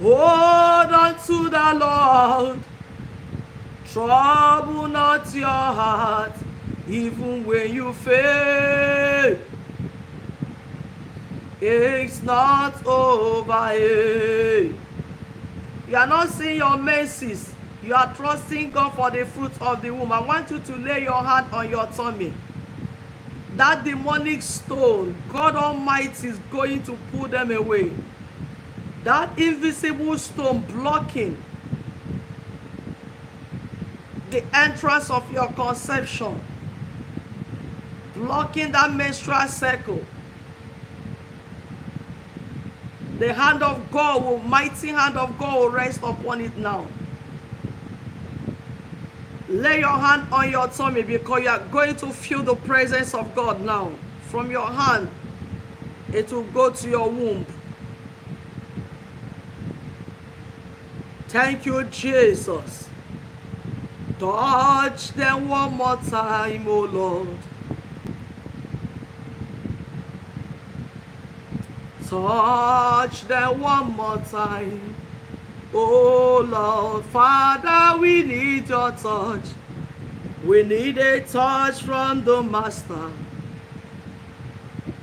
Hold on to the Lord. Trouble not your heart, even when you fail. It's not over. eh. You are not seeing your mercies. You are trusting God for the fruit of the womb. I want you to lay your hand on your tummy. That demonic stone, God Almighty is going to pull them away. That invisible stone blocking the entrance of your conception, blocking that menstrual cycle. The hand of God will, mighty hand of God will rest upon it now. Lay your hand on your tummy because you are going to feel the presence of God now. From your hand, it will go to your womb. Thank you, Jesus. Touch them one more time, oh Lord. Touch them one more time. Oh Lord, Father, we need your touch. We need a touch from the Master.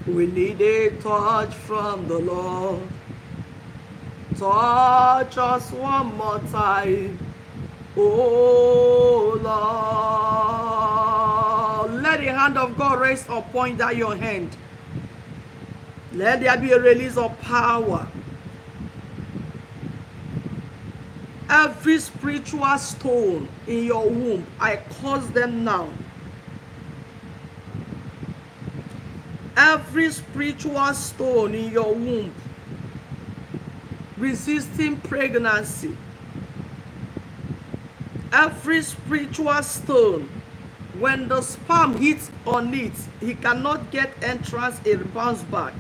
We need a touch from the Lord. Touch us one more time. Oh Lord. Let the hand of God rest upon that your hand. Let there be a release of power. Every spiritual stone in your womb, I cause them now. Every spiritual stone in your womb, resisting pregnancy, every spiritual stone, when the sperm hits on it, he cannot get entrance, it bounce back.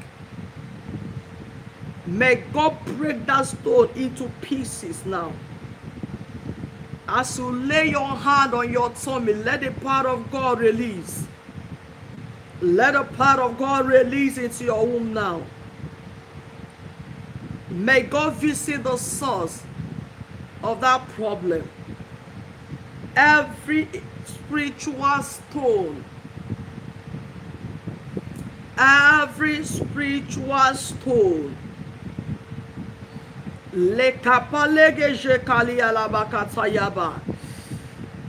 May God break that stone into pieces now. As you lay your hand on your tummy, let the power of God release. Let the power of God release into your womb now. May God visit the source of that problem. Every spiritual stone, every spiritual stone. Le kapalege je kali alaba katayaba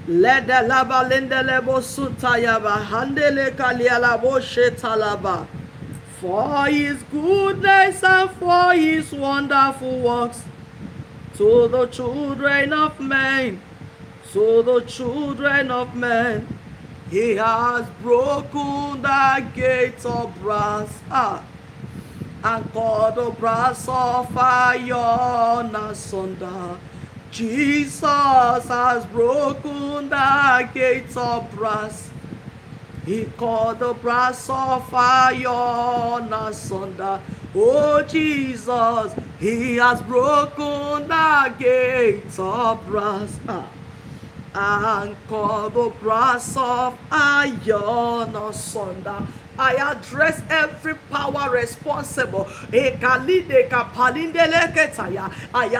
lede laba lende lebo sutayaba handele kali alabo shetalaba for his goodness and for his wonderful works to the children of men to the children of men he has broken the gates of brass ah and cut the brass of iron asunder. Jesus has broken the gates of brass. He called the brass of iron asunder. Oh Jesus, He has broken the gates of brass. And called the brass of iron asunder. I address every power responsible. I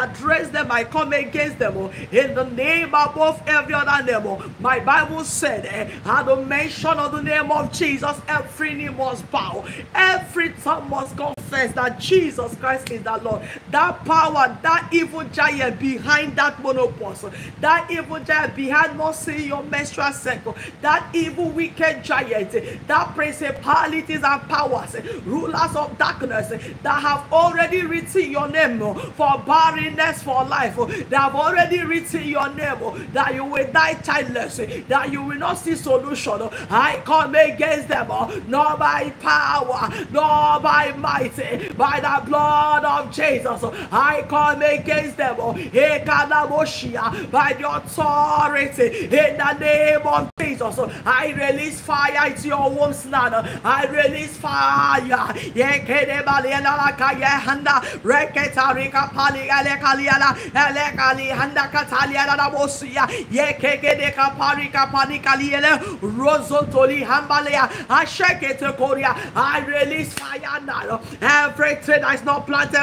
address them. I come against them in the name above every other name. My Bible said, eh, at the mention of the name of Jesus, every knee must bow, every tongue must confess that Jesus Christ is the Lord. That power, that evil giant behind that menopause, that evil giant behind not seeing your menstrual cycle, that evil wicked giant, that that principalities and powers, eh, rulers of darkness eh, that have already written your name for barrenness for life, they have already written your name that you will die childless, eh, that you will not see solution. I come against them, not by power, nor by might, eh, by the blood of Jesus. I come against them, Ekadamoshia, by the authority in the name of Jesus. I release fire into your wombs now. I release fire. Yekedebalelakayehanda, reketarikapaligalekaliala, elekalihandakataliala bosia, yekekedekaparikapanikaliele, rozotolihambalea, asheketekoria. I shake it. To Korea. I release fire now. Everything that is not planted